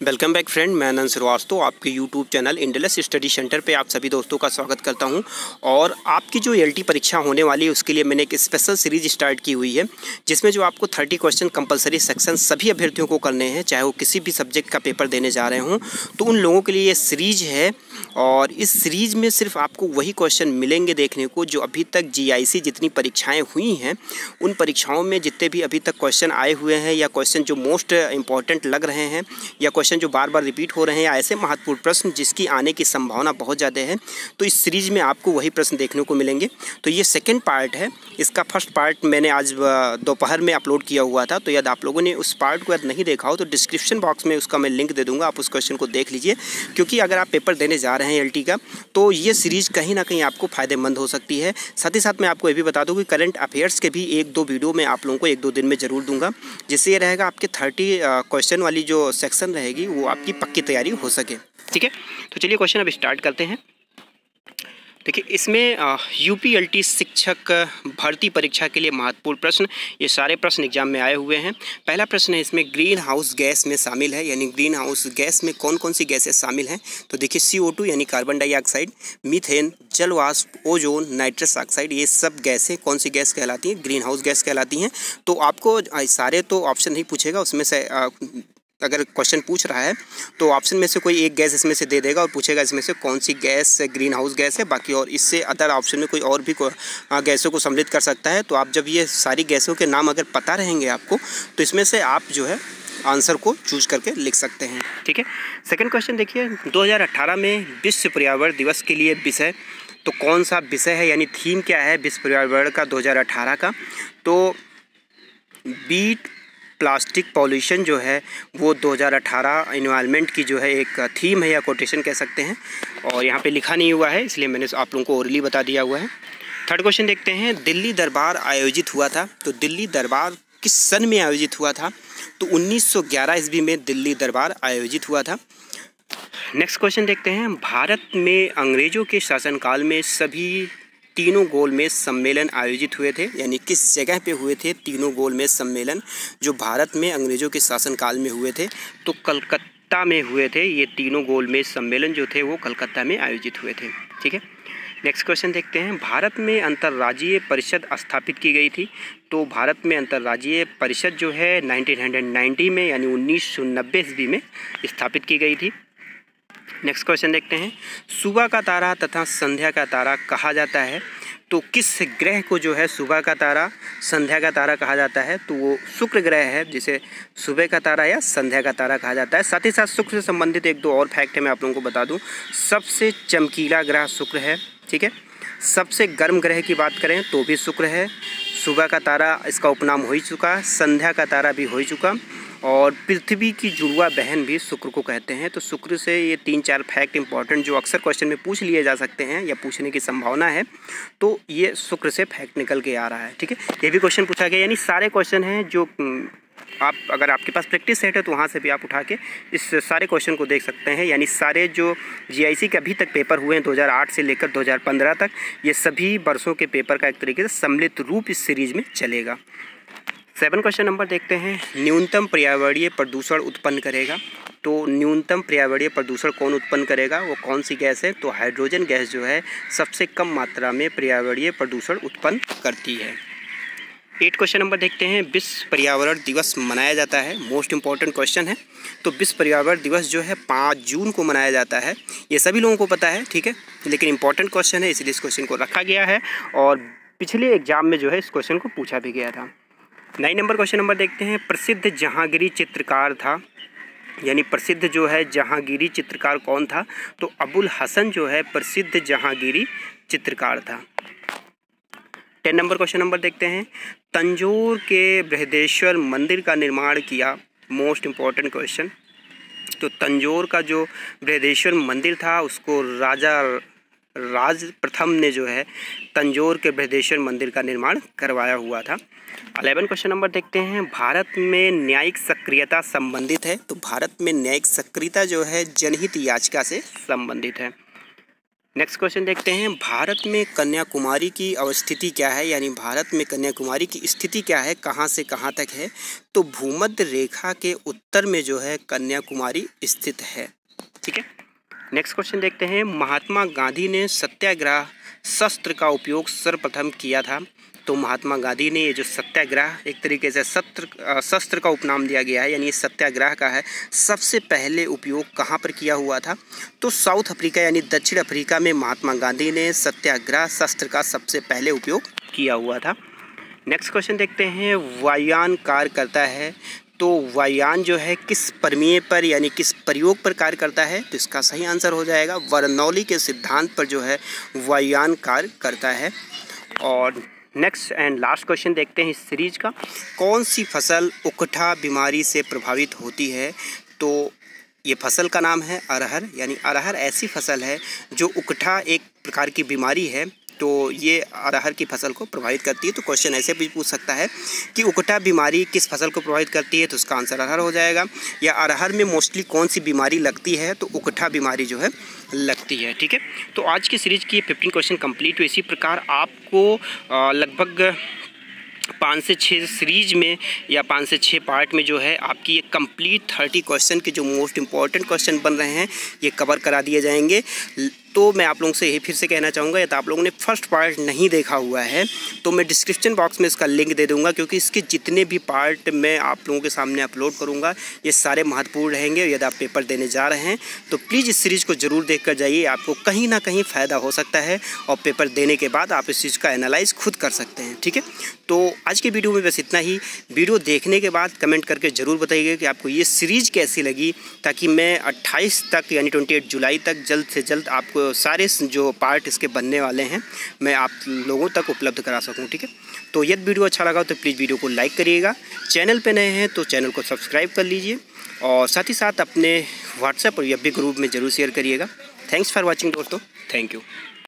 Welcome back friend मैं अनंत श्रीवास्तव, आपके YouTube channel इंडलस स्टडी सेंटर पे आप सभी दोस्तों का स्वागत करता हूँ। और आपकी जो एलटी परीक्षा होने वाली है, उसके लिए मैंने एक स्पेशल सीरीज़ स्टार्ट की हुई है, जिसमें जो आपको 30 क्वेश्चन कंपलसरी सेक्शन सभी अभ्यर्थियों को करने हैं, चाहे वो किसी भी सब्जेक्ट का पेपर देने जा रहे हों तो उन लोगों के लिए ये सीरीज़ है। और इस सीरीज़ में सिर्फ़ आपको वही क्वेश्चन मिलेंगे देखने को, जो अभी तक जीआईसी जितनी परीक्षाएँ हुई हैं, उन परीक्षाओं में जितने भी अभी तक क्वेश्चन आए हुए हैं, या क्वेश्चन जो मोस्ट इंपॉर्टेंट लग रहे हैं, या क्वेश्चन जो बार बार रिपीट हो रहे हैं या ऐसे महत्वपूर्ण प्रश्न जिसकी आने की संभावना बहुत ज़्यादा है तो इस सीरीज़ में आपको वही प्रश्न देखने को मिलेंगे। तो ये सेकेंड पार्ट है। इसका फ़र्स्ट पार्ट मैंने आज दोपहर में अपलोड किया हुआ था तो यदि आप लोगों ने उस पार्ट को यदि नहीं देखा हो तो डिस्क्रिप्शन बॉक्स में उसका मैं लिंक दे दूँगा। आप उस क्वेश्चन को देख लीजिए। क्योंकि अगर आप पेपर देने जा रहे हैं एल का तो ये सीरीज़ कहीं ना कहीं आपको फ़ायदेमंद हो सकती है। साथ ही साथ मैं आपको ये भी बता दूँ कि करंट अफेयर्स के भी एक दो वीडियो मैं आप लोगों को एक दो दिन में ज़रूर दूँगा, जिससे ये रहेगा आपके थर्टी क्वेश्चन वाली जो सेक्शन रहेगी वो आपकी पक्की तैयारी हो सके। ठीक है? तो चलिए क्वेश्चन अब स्टार्ट करते हैं। देखिए, इसमें यूपीएलटी शिक्षक, भर्ती परीक्षा के लिए महत्वपूर्ण प्रश्न, ये सारे प्रश्न एग्ज़ाम में आए हुए हैं। पहला प्रश्न है, इसमें ग्रीन हाउस गैस में शामिल है, यानी ग्रीन हाउस गैस में कौन कौन सी गैसें शामिल हैं? तो देखिए सी ओ टू यानी कार्बन डाइऑक्साइड मीथेन जलवाष्प ओजोन नाइट्रस ऑक्साइड ये सब गैसें कौन सी गैस कहलाती हैं? ग्रीन हाउस गैस कहलाती हैं। तो आपको सारे तो ऑप्शन नहीं पूछेगा, उसमें से अगर क्वेश्चन पूछ रहा है तो ऑप्शन में से कोई एक गैस इसमें से दे देगा और पूछेगा इसमें से कौन सी गैस ग्रीन हाउस गैस है बाकी और इससे अदर ऑप्शन में कोई और भी को, गैसों को सम्मिलित कर सकता है। तो आप जब ये सारी गैसों के नाम अगर पता रहेंगे आपको तो इसमें से आप जो है आंसर को चूज़ करके लिख सकते हैं। ठीक है? सेकंड क्वेश्चन देखिए 2018 में विश्व पर्यावरण दिवस के लिए विषय तो कौन सा विषय है यानी थीम क्या है विश्व पर्यावरण का 2018 का? तो बीट प्लास्टिक पॉल्यूशन जो है, वो 2018 इन्वायरमेंट की जो है एक थीम है या कोटेशन कह सकते हैं। और यहाँ पे लिखा नहीं हुआ है, इसलिए मैंने आप लोगों को ओरली बता दिया हुआ है। थर्ड क्वेश्चन देखते हैं, दिल्ली दरबार आयोजित हुआ था। तो दिल्ली दरबार किस सन में आयोजित हुआ था? तो 1911 ईस्वी में दिल्ली दरबार आयोजित हुआ था। नेक्स्ट क्वेश्चन देखते हैं, भारत में अंग्रेज़ों के शासनकाल में सभी तीनों गोल में सम्मेलन आयोजित हुए थे, यानी किस जगह पे हुए थे तीनों गोल में सम्मेलन जो भारत में अंग्रेज़ों के शासनकाल में हुए थे? तो कलकत्ता में हुए थे, ये तीनों गोल में सम्मेलन जो थे वो कलकत्ता में आयोजित हुए थे। ठीक है? नेक्स्ट क्वेश्चन देखते हैं। भारत में अंतर्राज्यीय परिषद स्थापित की गई थी तो भारत में अंतर्राज्यीय परिषद जो है 1990 में, यानी उन्नीस सौ नब्बे ईस्वी में स्थापित की गई थी। नेक्स्ट क्वेश्चन देखते हैं। सुबह का तारा तथा संध्या का तारा कहा जाता है। तो किस ग्रह को जो है सुबह का तारा, संध्या का तारा कहा जाता है? तो वो शुक्र ग्रह है, जिसे सुबह का तारा या संध्या का तारा कहा जाता है। साथ ही साथ शुक्र से संबंधित एक दो और फैक्ट है, मैं आप लोगों को बता दूँ। सबसे चमकीला ग्रह शुक्र है, ठीक है? सबसे गर्म ग्रह की बात करें तो भी शुक्र है। सुबह का तारा इसका उपनाम हो ही चुका, संध्या का तारा भी हो ही चुका। और पृथ्वी की जुड़वा बहन भी शुक्र को कहते हैं। तो शुक्र से ये तीन चार फैक्ट इंपॉर्टेंट जो अक्सर क्वेश्चन में पूछ लिए जा सकते हैं या पूछने की संभावना है तो ये शुक्र से फैक्ट निकल के आ रहा है, ठीक है? ये भी क्वेश्चन पूछा गया, यानी सारे क्वेश्चन हैं जो आप, अगर आपके पास प्रैक्टिस सेट है तो वहाँ से भी आप उठा के इस सारे क्वेश्चन को देख सकते हैं। यानी सारे जो जीआईसी के अभी तक पेपर हुए हैं 2008 से लेकर 2015 तक, ये सभी वर्षों के पेपर का एक तरीके से सम्मिलित रूप इस सीरीज़ में चलेगा। सेवन क्वेश्चन नंबर देखते हैं। न्यूनतम पर्यावरणीय प्रदूषण उत्पन्न करेगा। तो न्यूनतम पर्यावरणीय प्रदूषण कौन उत्पन्न करेगा? वो कौन सी गैस है? तो हाइड्रोजन गैस जो है, सबसे कम मात्रा में पर्यावरणीय प्रदूषण उत्पन्न करती है। एट क्वेश्चन नंबर देखते हैं। विश्व पर्यावरण दिवस मनाया जाता है। मोस्ट इंपॉर्टेंट क्वेश्चन है। तो विश्व पर्यावरण दिवस जो है, पाँच जून को मनाया जाता है। ये सभी लोगों को पता है, ठीक है? लेकिन इंपॉर्टेंट क्वेश्चन है, इसलिए इस क्वेश्चन को रखा गया है। और पिछले एग्ज़ाम में जो है, इस क्वेश्चन को पूछा भी गया था। नाइन नंबर क्वेश्चन नंबर देखते हैं। प्रसिद्ध जहांगीरी चित्रकार था। यानी प्रसिद्ध जो है जहांगीरी चित्रकार कौन था? तो अबुल हसन जो है प्रसिद्ध जहांगीरी चित्रकार था। टेन नंबर क्वेश्चन नंबर देखते हैं। तंजौर के बृहदेश्वर मंदिर का निर्माण किया। Most important question. तो तंजोर का जो बृहदेश्वर मंदिर था, उसको राजा राज प्रथम ने जो है तंजोर के बृहदेश्वर मंदिर का निर्माण करवाया हुआ था। अलेवन क्वेश्चन नंबर देखते हैं। भारत में न्यायिक सक्रियता संबंधित है। तो भारत में न्यायिक सक्रियता जो है जनहित याचिका से संबंधित है। नेक्स्ट क्वेश्चन देखते हैं। भारत में कन्याकुमारी की अवस्थिति क्या है? यानी भारत में कन्याकुमारी की स्थिति क्या है? कहाँ से कहाँ तक है? तो भूमध्य रेखा के उत्तर में जो है कन्याकुमारी स्थित है। ठीक है? नेक्स्ट क्वेश्चन देखते हैं। महात्मा गांधी ने सत्याग्रह शस्त्र का उपयोग सर्वप्रथम किया था। तो महात्मा गांधी ने ये जो सत्याग्रह, एक तरीके से सत्र शस्त्र का उपनाम दिया गया है, यानी सत्याग्रह का है, सबसे पहले उपयोग कहाँ पर किया हुआ था? तो साउथ अफ्रीका, यानी दक्षिण अफ्रीका में महात्मा गांधी ने सत्याग्रह शस्त्र का सबसे पहले उपयोग किया हुआ था। नेक्स्ट क्वेश्चन देखते हैं। वायुयान कार्य करता है। तो वायुयान जो है किस परमीय पर यानी किस प्रयोग पर कार्य करता है? तो इसका सही आंसर हो जाएगा वर्नौली के सिद्धांत पर जो है वायुयान कार्य करता है। और नेक्स्ट एंड लास्ट क्वेश्चन देखते हैं इस सीरीज़ का। कौन सी फ़सल उकठा बीमारी से प्रभावित होती है? तो ये फ़सल का नाम है अरहर, यानी अरहर ऐसी फ़सल है जो उकठा एक प्रकार की बीमारी है। तो ये अरहर की फ़सल को प्रभावित करती है। तो क्वेश्चन ऐसे भी पूछ सकता है कि उकटा बीमारी किस फ़सल को प्रभावित करती है तो उसका आंसर अरहर हो जाएगा। या अरहर में मोस्टली कौन सी बीमारी लगती है तो उकठा बीमारी जो है, लगती है, ठीक है? तो आज की सीरीज़ की फिफ्टीन क्वेश्चन कंप्लीट हुई। इसी प्रकार आपको लगभग पाँच से छः सीरीज़ में या पाँच से छः पार्ट में जो है, आपकी ये कंप्लीट थर्टी क्वेश्चन के जो मोस्ट इंपॉर्टेंट क्वेश्चन बन रहे हैं, ये कवर करा दिए जाएँगे। तो मैं आप लोगों से यही फिर से कहना चाहूँगा यदि आप लोगों ने फ़र्स्ट पार्ट नहीं देखा हुआ है तो मैं डिस्क्रिप्शन बॉक्स में इसका लिंक दे दूँगा, क्योंकि इसके जितने भी पार्ट मैं आप लोगों के सामने अपलोड करूँगा, ये सारे महत्वपूर्ण रहेंगे यदि आप पेपर देने जा रहे हैं तो प्लीज़ इस सीरीज़ को ज़रूर देख कर जाइए, आपको कहीं ना कहीं फ़ायदा हो सकता है, और पेपर देने के बाद आप इस चीज़ का एनालाइज खुद कर सकते हैं, ठीक है? तो आज की वीडियो में बस इतना ही। वीडियो देखने के बाद कमेंट करके ज़रूर बताइएगा कि आपको ये सीरीज़ कैसी लगी, ताकि मैं अट्ठाईस तक, यानी ट्वेंटी जुलाई तक जल्द से जल्द आपको सारे जो पार्ट इसके बनने वाले हैं, मैं आप लोगों तक उपलब्ध करा सकूँ, ठीक है? तो यदि वीडियो अच्छा लगा तो प्लीज़ वीडियो को लाइक करिएगा। चैनल पर नए हैं तो चैनल को सब्सक्राइब कर लीजिए और साथ ही साथ अपने व्हाट्सएप और यब ग्रुप में ज़रूर शेयर करिएगा। थैंक्स फॉर वॉचिंग दोस्तों। Thank you